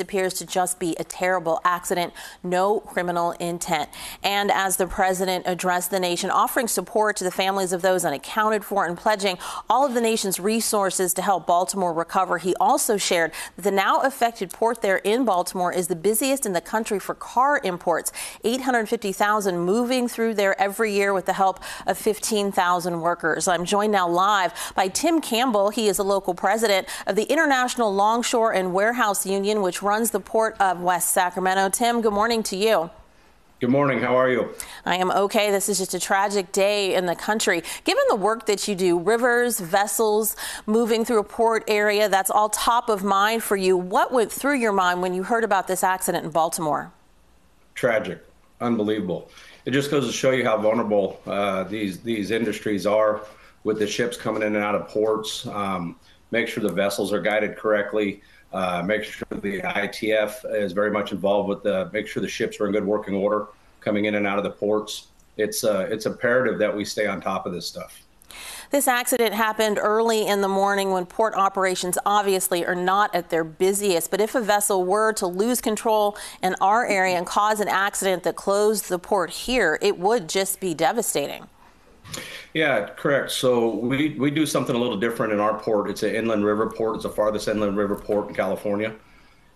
appears to just be a terrible accident, no criminal intent. And as the president addressed the nation, offering support to the families of those unaccounted for and pledging all of the nation's resources to help Baltimore recover, he also shared that the now affected port there in Baltimore is the busiest in the country for car imports. 850,000 moving through there every year with the help of 15,000 workers. I'm joined now live by Tim Campbell. He is a local president of the International Longshore and Warehouse Union, which runs the port of West Sacramento. Tim, good morning to you. Good morning. How are you? I am okay. This is just a tragic day in the country. Given the work that you do, rivers, vessels, moving through a port area, that's all top of mind for you. What went through your mind when you heard about this accident in Baltimore? Tragic. Unbelievable. It just goes to show you how vulnerable uh, these these industries are with the ships coming in and out of ports. Um, make sure the vessels are guided correctly. Uh, make sure the ITF is very much involved with the make sure the ships are in good working order coming in and out of the ports. It's uh, it's imperative that we stay on top of this stuff. This accident happened early in the morning when port operations obviously are not at their busiest. But if a vessel were to lose control in our area and cause an accident that closed the port here, it would just be devastating. Yeah, correct. So we, we do something a little different in our port. It's an inland river port. It's the farthest inland river port in California.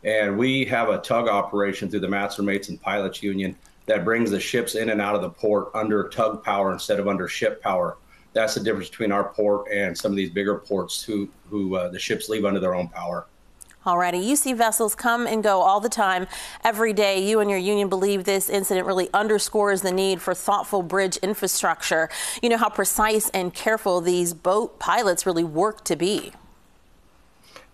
And we have a tug operation through the Master Mates and Pilots Union that brings the ships in and out of the port under tug power instead of under ship power. That's the difference between our port and some of these bigger ports who, who uh, the ships leave under their own power. Already, you see vessels come and go all the time, every day. You and your union believe this incident really underscores the need for thoughtful bridge infrastructure. You know how precise and careful these boat pilots really work to be.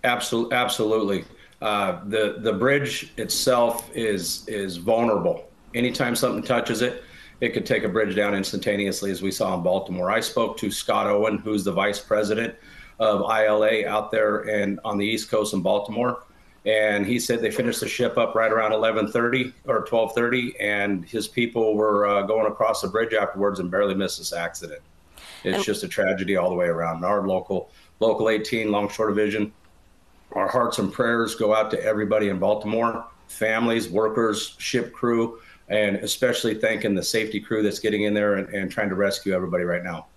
Absolutely, absolutely. Uh, the the bridge itself is is vulnerable. Anytime something touches it, it could take a bridge down instantaneously, as we saw in Baltimore. I spoke to Scott Cowan, who's the vice president of ILA out there and on the East Coast in Baltimore. And he said they finished the ship up right around 11:30 or 12:30, and his people were uh, going across the bridge afterwards and barely missed this accident. It's just a tragedy all the way around. And Our local local 18 Longshore Division, our hearts and prayers go out to everybody in Baltimore, families, workers, ship crew, and especially thanking the safety crew that's getting in there and, and trying to rescue everybody right now.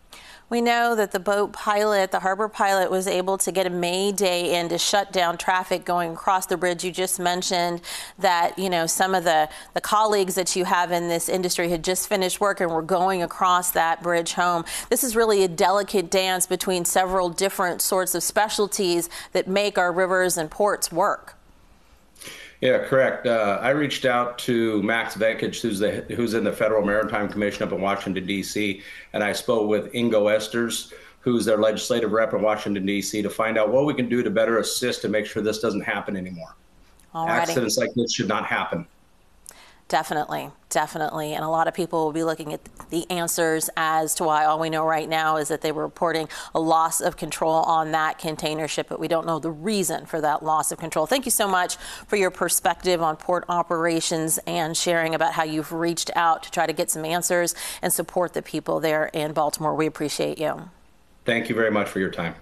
We know that the boat pilot, the harbor pilot, was able to get a Mayday in to shut down traffic going across the bridge. You just mentioned that, you know, some of the, the colleagues that you have in this industry had just finished work and were going across that bridge home. This is really a delicate dance between several different sorts of specialties that make our rivers and ports work. Yeah, correct. Uh, I reached out to Max Vekich, who's the who's in the Federal Maritime Commission up in Washington D.C., and I spoke with Ingo Esters, who's their legislative rep in Washington D.C., to find out what we can do to better assist to make sure this doesn't happen anymore. Alrighty. Accidents like this should not happen. Definitely, definitely. And a lot of people will be looking at the answers as to why all we know right now is that they were reporting a loss of control on that container ship, but we don't know the reason for that loss of control. Thank you so much for your perspective on port operations and sharing about how you've reached out to try to get some answers and support the people there in Baltimore. We appreciate you. Thank you very much for your time.